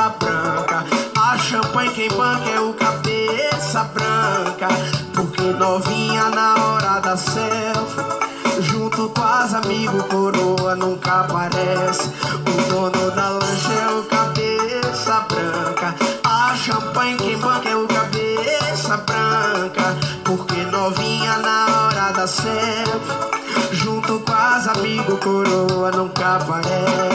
cabeça branca. A champanhe quem banca é o cabeça branca. Porque novinha na hora da selfie. Junto com as amigos, coroa nunca aparece. O dono da lancha é o cabeça branca. A champanhe quem banca é o cabeça branca. Porque novinha na hora da selfie. Junto com as amigos, coroa nunca aparece.